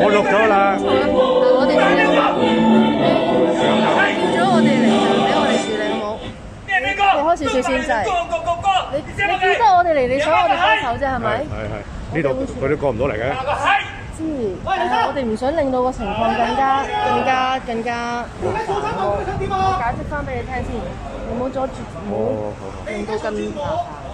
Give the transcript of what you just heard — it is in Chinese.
我录咗啦，我哋，咗我哋嚟就俾我哋处理好冇。你开始先制，你你见得我哋嚟，你想我哋分手啫系咪？系系呢度佢都过唔到嚟嘅。知，我哋唔想令到个情况更加更加。更加麻煩咯。我解釋翻俾你聽先，你唔好阻住，唔哦，好令到咁麻煩。